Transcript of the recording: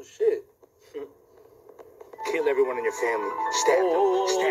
Oh shit. Kill everyone in your family. Stab Whoa, them. Oh, oh, oh. Stab